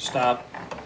stop.